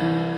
Bye.